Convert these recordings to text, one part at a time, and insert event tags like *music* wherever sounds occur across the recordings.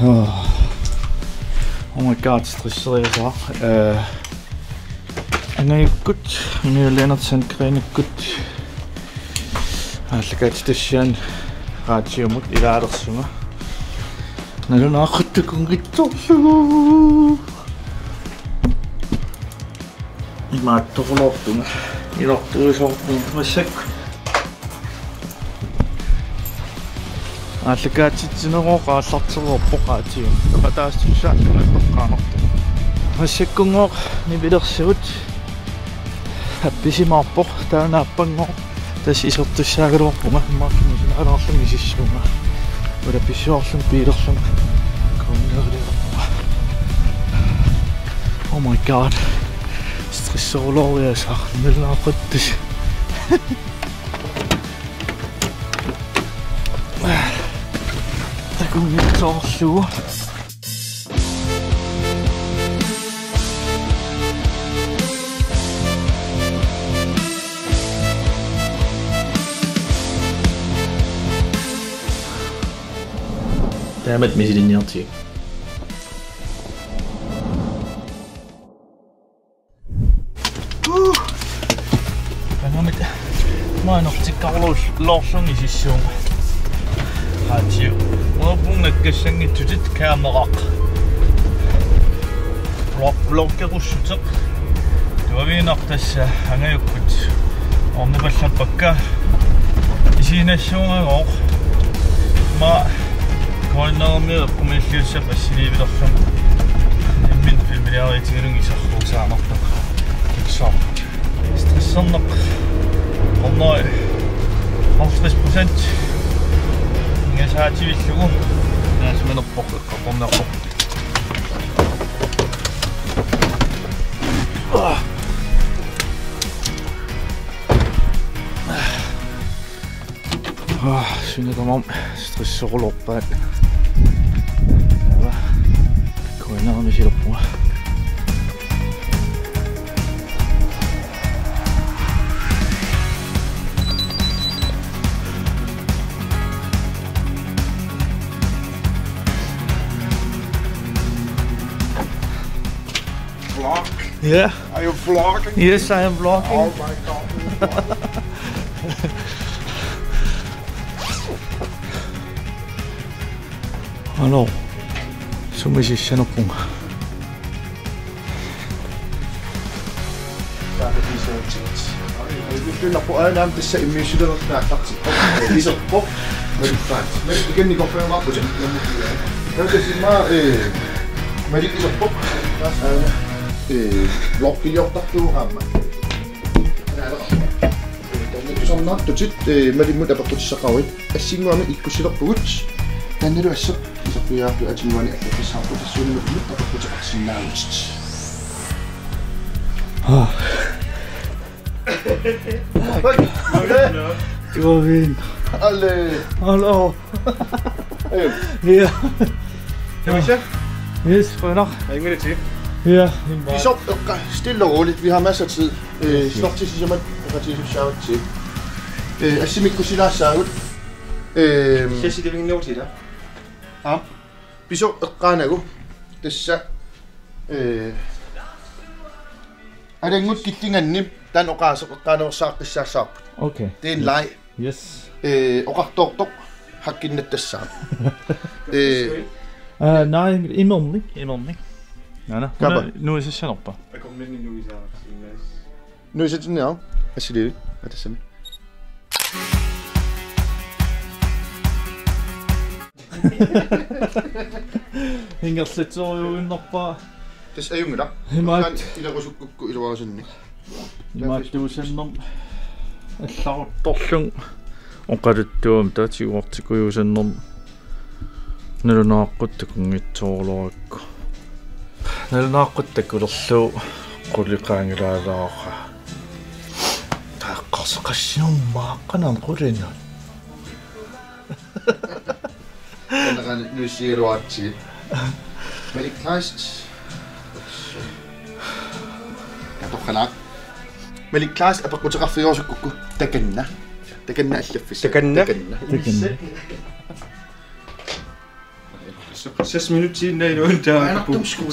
Oh, oh my god, zo wel. Uh, nee, goed. Meneer Lennart zijn kleine goed. Hartelijkheidstation. Gaat je moet die radar zoomen. Nou, dan nog goed te komen. Ik maak toch wel op doen. Hier nog terug op qaatium qataastulsaalluna peqqaanartu массаккунгоо нивилерсигут апписимаарпоқ таанааппангоо тас исертуссаагалуарпунга мааккинисинаалаарлун исиссуунга ула писсуарлун пиилерлун коннерлиарпунга Oh my god. *laughs* Daar kom siłą. Dammit, missie de nieltje. Oeh. Mä en mit... Mä en oo sit kauan los, los Опун аккассанги тутит камерак. Блок блоккерусутек. Туавинартасса ангаюккут. Орнепаллаппакка исинассуунгагоо ма корнермир кумиллиусса пассивилерлум иммин фамилиаритигэрүнги сарруусаанартак киксаар стрессернеқ орноо 30% Я сейчас очистил. Значит, мы на покер, каком на покер. Ah, synd om om stresser og lopper. Ja, hva? Kom inn her hvis jeg lurer på. Yeah. Are you vlogging? Yes, I am vlogging. Oh my god. *laughs* Hallo, zo moet je zijn op om. Ik ben op een te zetten, maar je dat naar dat ze Die is op pop. Maar ik begin niet op een wat, dus ik moet hier. Dat is maar, maar die is op pop. Dat is malimut apaqqutisaqaruit ассингуами иккусилерпугут танналу ассақ исерпиаарту атингуани апписаарпу тассуунамут имут апаққутеқарсинаагутит Det går fint. alle Hallo. øh Ja. Kan Yes, får jeg nok. Ingen det til. Ja, Vi så okay, stille og roligt. Vi har masser af tid. Øh, slå til sig, man kan til sig til. Øh, altså mit kusine har sagt. Øh, jeg siger det ikke noget til dig. Ja. Vi så Ranago. Det så. Øh. Er det ikke gittingan nim? Dan oqa så Ranago så det så så. Okay. Det er en leg. Yes. Øh, oqa dog dog. Har givet det så. *laughs* Øh. øh. Nej, imellem, imellem. Nej. Kappa. Nu, nu er det så oppe. Jeg kommer med nu i sig. nu er det ja. Asili. Er det sådan? Hænger slet налунааққутта кулерлуу qulliqaangilaalaaqa taaqqarseqassiummaaqqanaan qulina kanaqan nusiiluatsigi melikklaist katoqqalaaq melikklaist apeqquteqarfiorusukku takanna takanna allaffis takanna takanna 6 минут siden af i nogen der var på busken.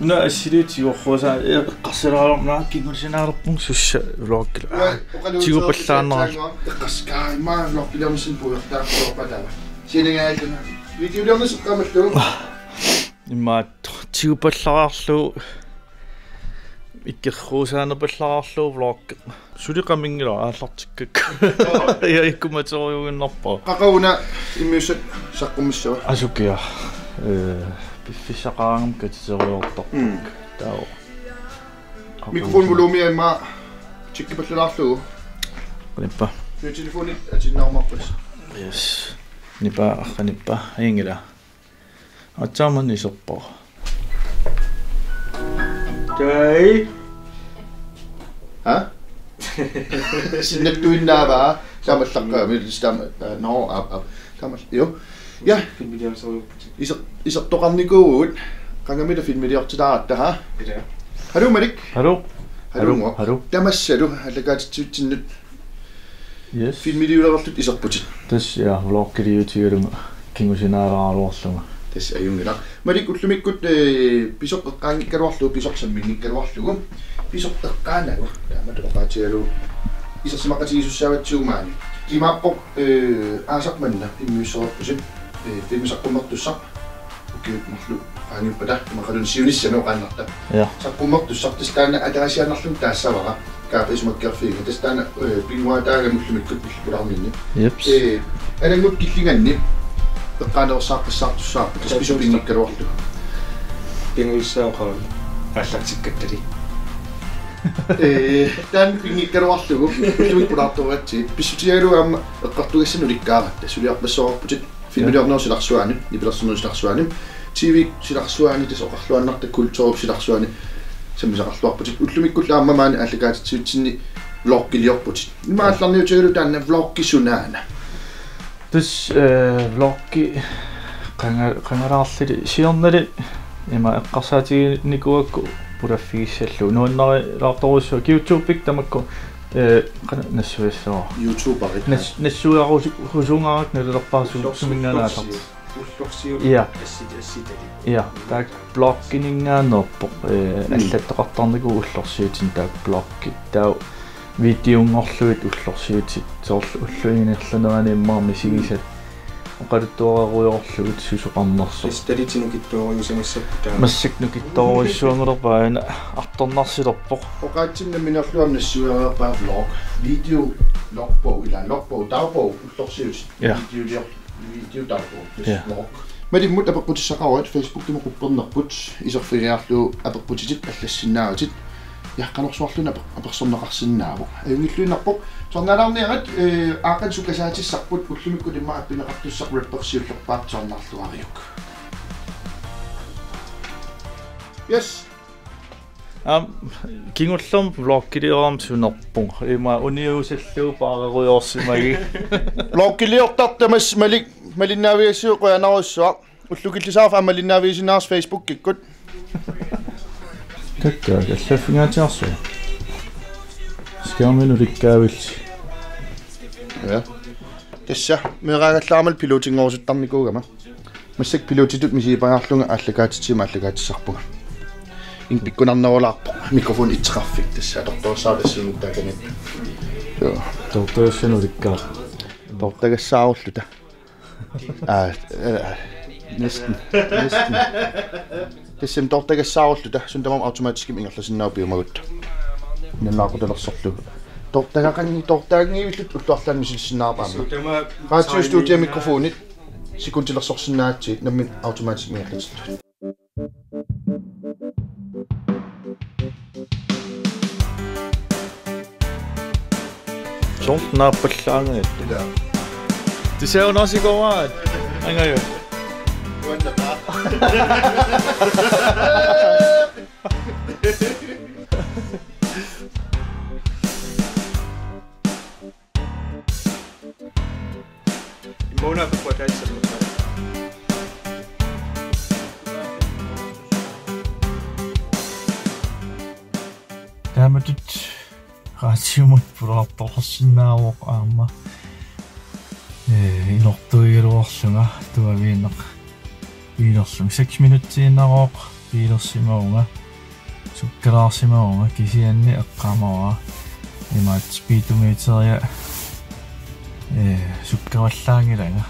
Nå, jeg siger det til jer, for så jeg gasser her om nok, ikke måske nær på en søs vlog. Tigo på landet. Jeg gasser i mig vlog, vi laver sin bøger, der er på der. Siden jeg er ikke nær. Vi laver sin gammel død. Ima, tigo på landet. имаат тигупаллараарлу иккерхуусаанерпаллараарлу влог сулиқамингила ааллартиккак я иккуматериугиннарпа қақауна иммиусат саққумиссава асукиа э пиффисақарангам катитериортарпак таа микрофон волуми имаа чиккипаллаарлугу ниппа фи телефонит атиннаумарпас yes Hæ? Neptun daha var. Damals dakka, damals, no, ab, ab, damals, jo. Ja. Isop, isop toqarnikuugut. Qangamita filmidiortidaarattaha. Ila. Halu malik. Halu. Halu. Halu. Tamassalu allakaatitsuutsinnut. Yes. Filmidiulerartut isorputit. Tas ja, vlogkiliutiuluma kingusinaalaraaruarluma. Tas ajungila. Malik ullumikkut pisoqqeqqaangikkaluarlugu pisorsamminnikkaluarlugu. исер исертоқарникуугут қангамита филмилиортиларатта ха det der. халу малик халу халунгу халу тамассалу аллагаатитсуутсиннут yes филмилиулерерлут исерпутит тас я влогкириутигалума кингусинаарааруорлума тас аюнгила малик уллумиккут э писоқ эққаангиккалуарлу писоқсамминниккалуарлугу писоқ эққаанагу тааматоқаатигалу исерсимақатигисуссааватсуумаани кимааппоқ э аасақманна иммиуссераппусит э филмисаққуммертуссақ укиутмарлу ааниппата имақалун сиуниссано қааннарта Dan pingikan wallu, tuwi purato etsi. Pisuti eru am kattu esen ulikka. Suli apme so putit filmi jogna sila suani, ni pila sunu sila suani. TV sila suani tis okahluan nakte kulturo sila suani. Semisa kahluan putit utlumikut amma man alikaat tuitini vloggi liopputit. Nima allanni uteru tänne vloggi sunana. Tis vloggi kangaralli sionneri. Ima ekkasaati nikuakku. Нуаннери лаарторуссу YouTube-ик тамакку э қана нассуиссоо ютубери нас нассуару хусунгарак налерпаасу суминганаатар Ja. я так блоккинингаанерпо э аллаттеқартарнику уллорсиутин таак блокки таа видеонгорлуит уллорсиутит соорлу уллуиналланерани иммаарми сигисат оқалуттуареруйорлугут сусоқарнерсо Стадитину киттуориусамассаппута. массикнукиттоорissуангерпаана арторнарсилерпоқ оқаатсинна минерлуам нассуареерпаа влог видео логбог ила логбог dagbog уллорсиут Ja. видео видео dagbog Ja. влог Мали мут апеккутиссақаруат Facebook тима куппернерпут исерфигиарлу апеккутитит аллассинаагутит Яққалорсуарлуна аперсорнеқарсинааву аюнгиллуинарпоқ торналаарниарат э аақан сукасаатиссарпут уллумикку тимаа пинеқартуссақ репперсиуллерпаат торнаарлуариук Yes. Ам кингуллерм влогкилиорам сунерпун има униусаллуу паареруйорсимаги *laughs* блоггилиортартамас малик малиннаавиассуу қуянаруссуа уллукиллисаарф амалиннаавиисинаарс Facebook киккут такка аллаффингаатиарсу скамину ликкаавилси Ja. Тасса мерагаллаармал пилотингоорсуттарникуугама. массак пилотитут мисиипагаарлунга ааллагаатитсима ааллагаатиссарпуга. ин пиккунарнерулаарпо микрофон итсеқарфик тасса торторсаалассиимут таакани. Joo. тортоссану ликкаа Tortagassaarullута. Аа næsten næsten. Тэсэм tortagassaarullута сундамам автоматически ингерласиннаапиумагут. наннаақуталерсорлу. Тортагақанни тортаагиивиллут уллуарлаанни силсинаарпаама. Радиостудия микрофонит секундилерсорсинаатсиит намми автоматик миерласиллу. Sånt nappallangit. Du ser jo også i går, at han Gør jo. En måned på at altid Tämä nyt ratsiumut pulaattohossinnaavok aama. э инортуигилуорлунга туавиинеқ иилерлун 6 минутсииннарооқ иилерсимаунга суккалаарсимаунга кисианни эққамава имаат спидометерия э суккаваллаангилага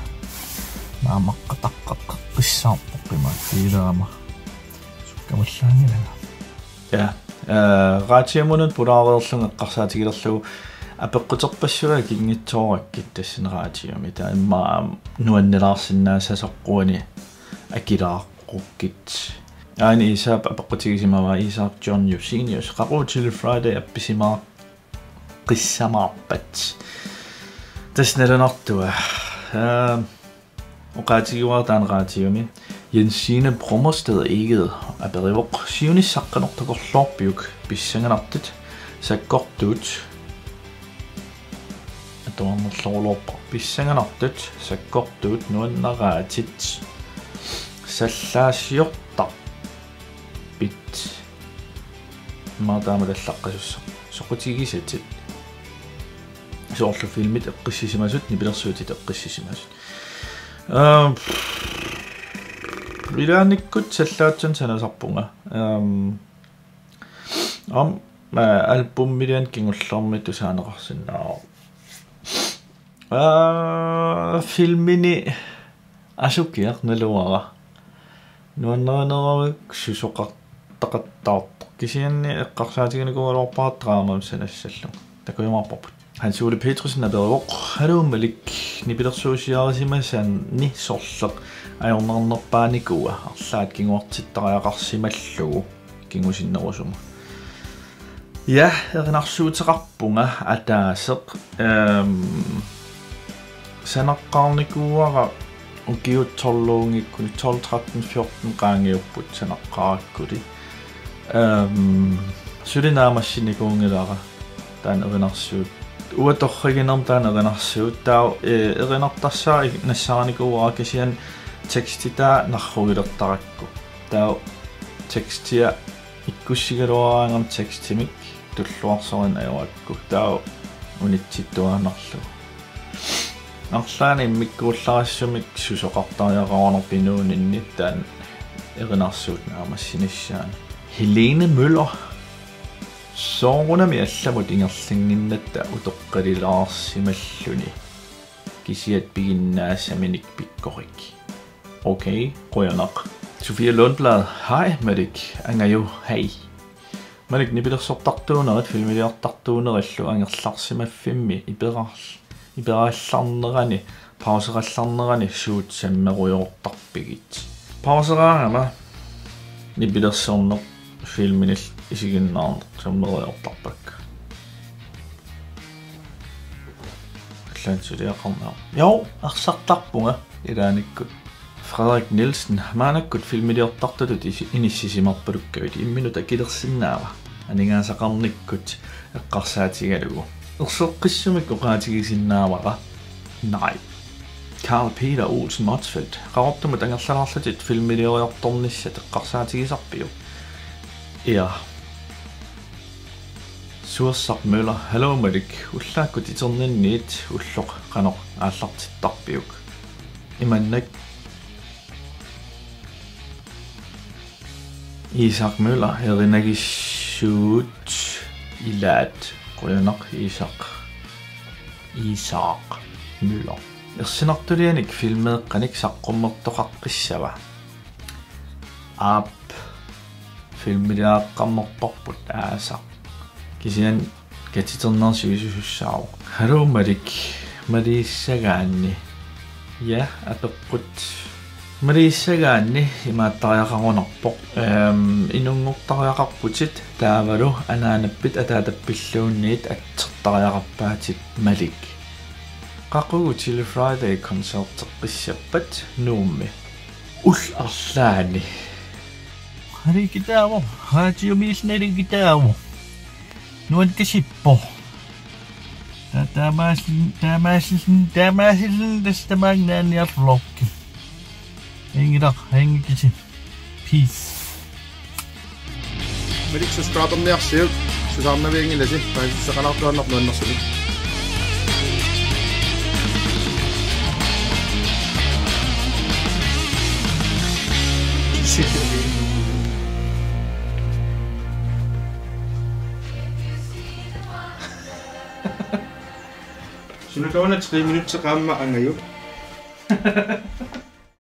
наамаққатаққаққиссаарпоқ имаат. Суккаваллаангилага я э гаатиамунут пулаареерлун эққарсаатигилерлугу апеққутерпассуа кингитсоораккит тассинераатиуми таа 아기라고겠지 아니 이사 바꿔치기시마와 이사 존 유시니어스 가고칠 프라이데이 앞비시마 qissamaa pat tasnalanartua øh, oqaatigiuartaaneraatiumi Jensine Brommersted eget af Berivoq Sivni Sakkanortakorlorbiuk Bissanganartit Sakkortut Atornerlorlorpa Bissanganartit Sakkortut Nuannaraatit саллаасиортар пит маатаамалаллаққасусса соқутигисатит соорлу филмит эққиссисимасут нипилерсуутит эққиссисимасут аа Ilaanikut sallaatsan sanasarpunga um om albummilian kingullermi tusaaneqarsinnaa а филмини асукиақ налуара нуаннеринеравик сусоқартақаттаартоқ кисианни эққарсаатигникуалуарпаат драамам санассаллу Ole Petersen er bedre halumalik nipilersuusiarisimasan ni sorleq ajornernerpaanikua арлаат кингуартиттариақарсималлугу кингусиннерусума ja erинарсуутеқарпунга атаасеқ эм санаққарникууара укиутторлуунгиккуни 12 13 14 qaangiupпут санаққараккули эм сулинаамассиникуунгилара таан эринарсуут уаторригинерм таанеринарсуут таа эринартарсаа нассааникууара кисиан текстита нарругилертаракку таа текстия иккуссигалуараангам текстимик туллуарсорин аюакку таа унитситтуаанерлу арлаани миккуулларассумик сусоқартариақарнер пинуунинни таан эринарсуут наамассиниссаани Helene Møller соорунами алламут ингерлингиннатта утоққалилаарсималлуни кисиат пигиннаасаминик пиккорик окей қоянақ Sofia Lundblad hej Madik ангаю хай Madik нипилерсортартуунерит филмилиартартуунериллу ангерларсимаффимми иберарл ибералларнерани паусералларнерани суут саммеруйоортарпигит паусераангама нипилерсорнер филминил исигиннаарнер саммеруйоортарпак лансулиақарнаа яо арсартарпунга илааниккут Frederik Nielsen маанаккут филмилиортартутут иниссисимарпалуккавит имминута килерсиннаава анингаасақарниккут эққарсаатигалугу uqsuqqissumiqu Nej. Karl Peter Olsen Motsfeldt raaptuma tangerlarlarlutit filmileriortornissa teqqarsaatigisarpiu. Ja. Suassaq Møller, hallo Malik, ullaakku titerninniit ulloq qanor aallartittarpiuk. Imannak. Isak Møller, Erinagissut, Ilat, Goeienacht Isaac. Isaac Müller. Ik zie nog drie en ik film het kan ik zak om op de kakkisje wa. Ab. Film die ik kan nog poppen daar zak. Kiezen. Ket het dan als je zo Ja, het. Апеққут малииссагаанни имааттариақарунарпоқ эм инунгортариақарпутит таавалу анаанаппит атаатаппиллуунниит атсертариақарпаатит малик qaqqugu til Friday концертеққиссаппат нуумми ул арлаани харикитааво хаатиумиилнерикитааво нуанкасиппо татамаасин таамаасин таамаасин 행이라 행이 끼친 peace Men ikke så skrap om det jeg ser. Så sammen med gjengen litt. Men så kan jeg ha noen masse litt.